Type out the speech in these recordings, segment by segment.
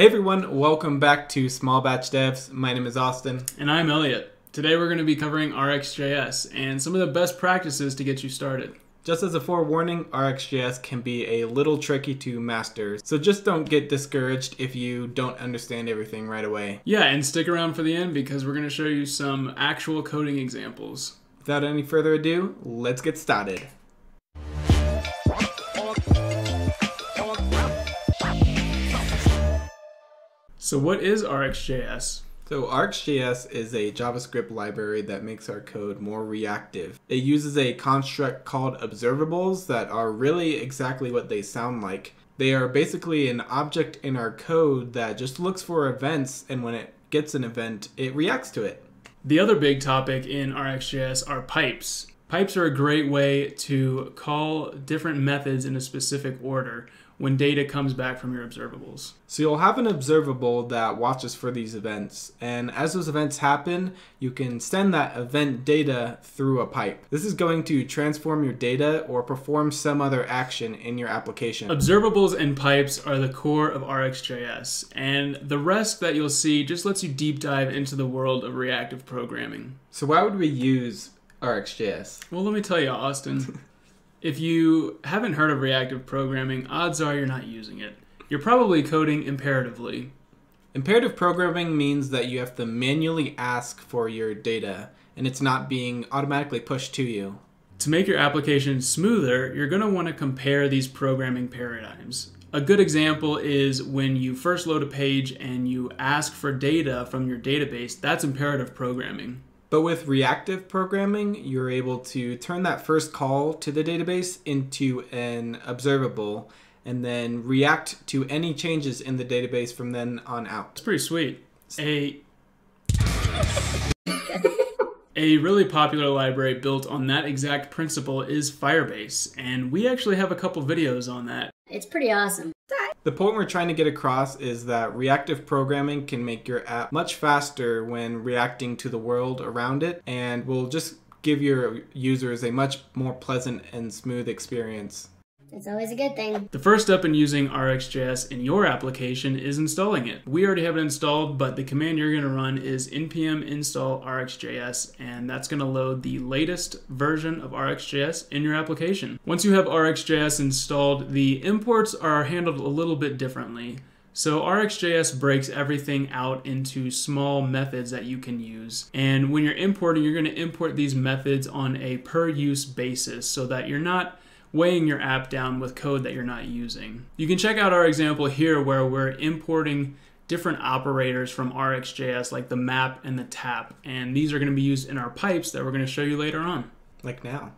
Hey everyone, welcome back to Small Batch Devs. My name is Austin. And I'm Elliot. Today we're going to be covering RxJS and some of the best practices to get you started. Just as a forewarning, RxJS can be a little tricky to master, so just don't get discouraged if you don't understand everything right away. Yeah, and stick around for the end because we're going to show you some actual coding examples. Without any further ado, let's get started. So what is RxJS? So RxJS is a JavaScript library that makes our code more reactive. It uses a construct called observables that are really exactly what they sound like. They are basically an object in our code that just looks for events and when it gets an event, it reacts to it. The other big topic in RxJS are pipes. Pipes are a great way to call different methods in a specific order when data comes back from your observables. So you'll have an observable that watches for these events, and as those events happen, you can send that event data through a pipe. This is going to transform your data or perform some other action in your application. Observables and pipes are the core of RxJS, and the rest that you'll see just lets you deep dive into the world of reactive programming. So why would we use RxJS? Well, let me tell you, Austin. If you haven't heard of reactive programming, odds are you're not using it. You're probably coding imperatively. Imperative programming means that you have to manually ask for your data and it's not being automatically pushed to you. To make your application smoother, you're going to want to compare these programming paradigms. A good example is when you first load a page and you ask for data from your database, that's imperative programming. But with reactive programming, you're able to turn that first call to the database into an observable and then react to any changes in the database from then on out. It's pretty sweet. A A really popular library built on that exact principle is Firebase, and we actually have a couple videos on that. It's pretty awesome. The point we're trying to get across is that reactive programming can make your app much faster when reacting to the world around it and will just give your users a much more pleasant and smooth experience. It's always a good thing. The first step in using RxJS in your application is installing it. We already have it installed, but the command you're going to run is npm install RxJS, and that's going to load the latest version of RxJS in your application. Once you have RxJS installed, the imports are handled a little bit differently. So RxJS breaks everything out into small methods that you can use. And when you're importing, you're going to import these methods on a per use basis so that you're not weighing your app down with code that you're not using. You can check out our example here where we're importing different operators from RxJS like the map and the tap and these are going to be used in our pipes that we're going to show you later on. Like now.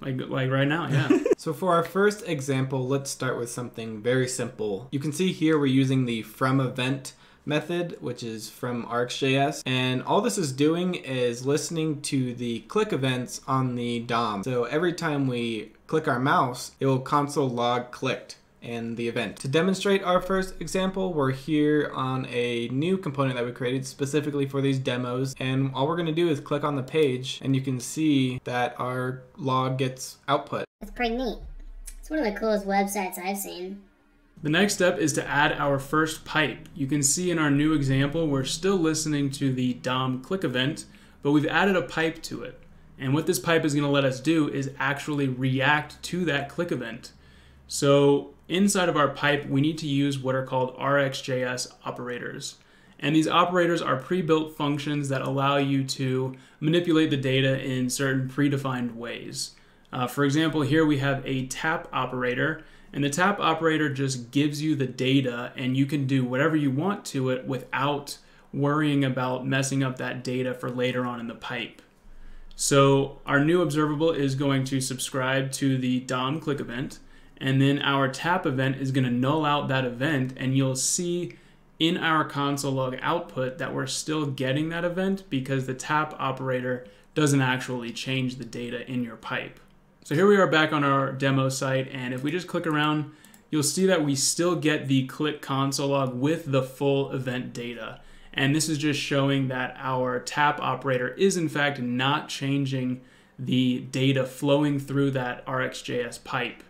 Like, like right now, yeah. so for our first example, let's start with something very simple. You can see here we're using the from event method, which is from RxJS. And all this is doing is listening to the click events on the DOM. So every time we click our mouse, it will console log clicked and the event. To demonstrate our first example, we're here on a new component that we created specifically for these demos. And all we're gonna do is click on the page and you can see that our log gets output. That's pretty neat. It's one of the coolest websites I've seen. The next step is to add our first pipe. You can see in our new example, we're still listening to the DOM click event, but we've added a pipe to it. And what this pipe is going to let us do is actually react to that click event. So inside of our pipe, we need to use what are called RxJS operators. And these operators are pre-built functions that allow you to manipulate the data in certain predefined ways. Uh, for example, here we have a tap operator, and the tap operator just gives you the data and you can do whatever you want to it without worrying about messing up that data for later on in the pipe. So our new observable is going to subscribe to the DOM click event, and then our tap event is going to null out that event, and you'll see in our console log output that we're still getting that event because the tap operator doesn't actually change the data in your pipe. So here we are back on our demo site, and if we just click around, you'll see that we still get the click console log with the full event data. And this is just showing that our tap operator is in fact not changing the data flowing through that RxJS pipe.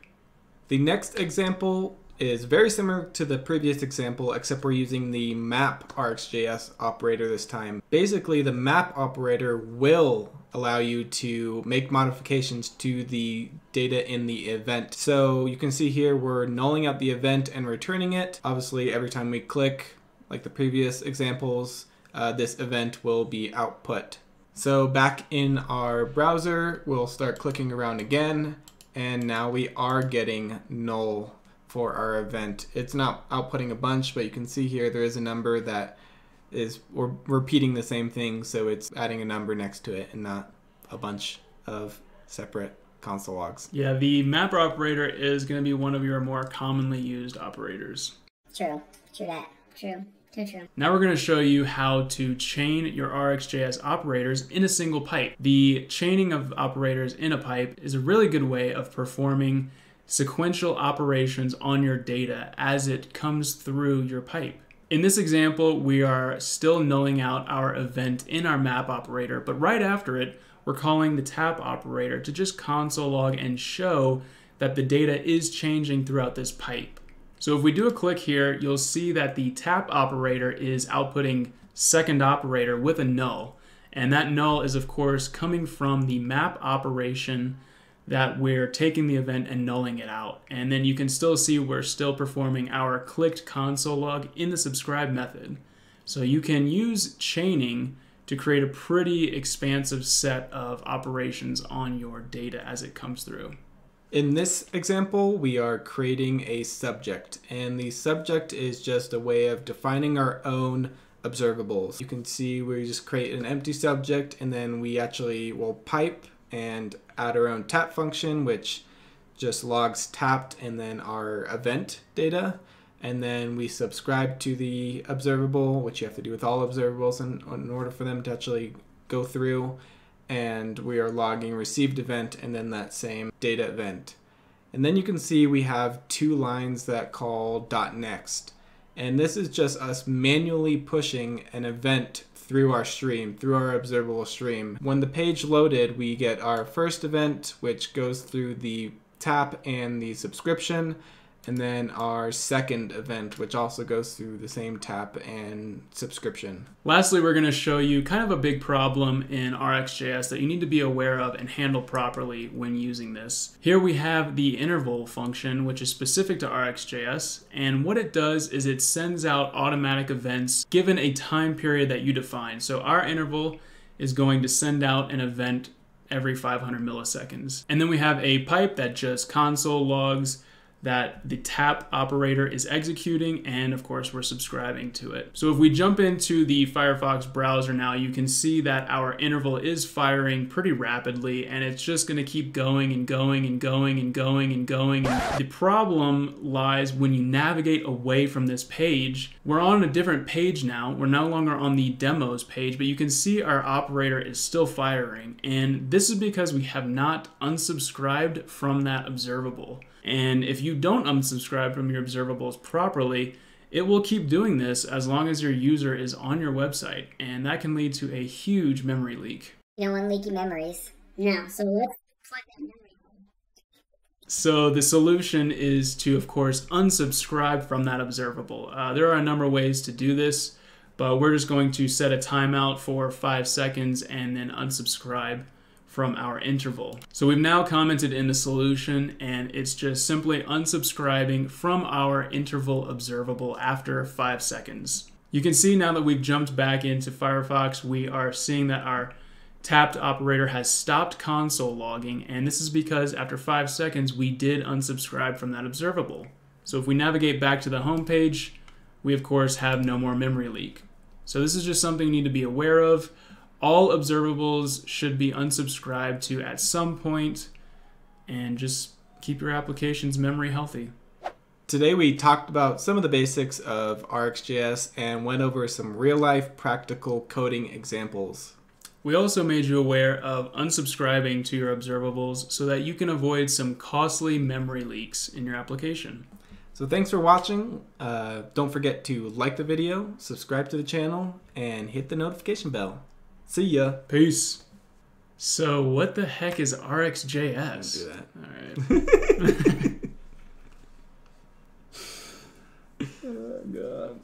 The next example is very similar to the previous example, except we're using the map RxJS operator this time. Basically, the map operator will allow you to make modifications to the data in the event. So you can see here we're nulling out the event and returning it. Obviously, every time we click, like the previous examples, uh, this event will be output. So back in our browser, we'll start clicking around again, and now we are getting null for our event. It's not outputting a bunch, but you can see here there is a number that is we're repeating the same thing, so it's adding a number next to it and not a bunch of separate console logs. Yeah, the mapper operator is going to be one of your more commonly used operators. True. True that. True. Now we're going to show you how to chain your RxJS operators in a single pipe. The chaining of operators in a pipe is a really good way of performing sequential operations on your data as it comes through your pipe. In this example, we are still nulling out our event in our map operator, but right after it, we're calling the tap operator to just console log and show that the data is changing throughout this pipe. So if we do a click here, you'll see that the tap operator is outputting second operator with a null. And that null is of course coming from the map operation that we're taking the event and nulling it out. And then you can still see we're still performing our clicked console log in the subscribe method. So you can use chaining to create a pretty expansive set of operations on your data as it comes through. In this example, we are creating a subject, and the subject is just a way of defining our own observables. You can see we just create an empty subject, and then we actually will pipe and add our own tap function, which just logs tapped and then our event data. And then we subscribe to the observable, which you have to do with all observables in, in order for them to actually go through. And we are logging received event and then that same data event. And then you can see we have two lines that call next. And this is just us manually pushing an event through our stream, through our observable stream. When the page loaded, we get our first event, which goes through the tap and the subscription and then our second event, which also goes through the same tap and subscription. Lastly, we're going to show you kind of a big problem in RxJS that you need to be aware of and handle properly when using this. Here we have the interval function, which is specific to RxJS, and what it does is it sends out automatic events given a time period that you define. So our interval is going to send out an event every 500 milliseconds. And then we have a pipe that just console logs that the tap operator is executing and of course we're subscribing to it. So if we jump into the Firefox browser now you can see that our interval is firing pretty rapidly and it's just going to keep going and going and going and going and going and the problem lies when you navigate away from this page. We're on a different page now. We're no longer on the demos page but you can see our operator is still firing and this is because we have not unsubscribed from that observable. And if you don't unsubscribe from your observables properly, it will keep doing this as long as your user is on your website, and that can lead to a huge memory leak. You don't want leaky memories. No, so let's plug that memory. So the solution is to, of course, unsubscribe from that observable. Uh, there are a number of ways to do this, but we're just going to set a timeout for five seconds and then unsubscribe from our interval. So we've now commented in the solution and it's just simply unsubscribing from our interval observable after five seconds. You can see now that we've jumped back into Firefox, we are seeing that our tapped operator has stopped console logging and this is because after five seconds we did unsubscribe from that observable. So if we navigate back to the home page, we of course have no more memory leak. So this is just something you need to be aware of all observables should be unsubscribed to at some point and just keep your application's memory healthy. Today we talked about some of the basics of RxJS and went over some real life practical coding examples. We also made you aware of unsubscribing to your observables so that you can avoid some costly memory leaks in your application. So thanks for watching. Uh, don't forget to like the video, subscribe to the channel, and hit the notification bell. See ya. Peace. So what the heck is RxJS? All right. oh god.